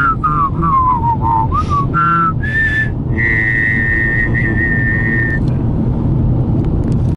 uh, no.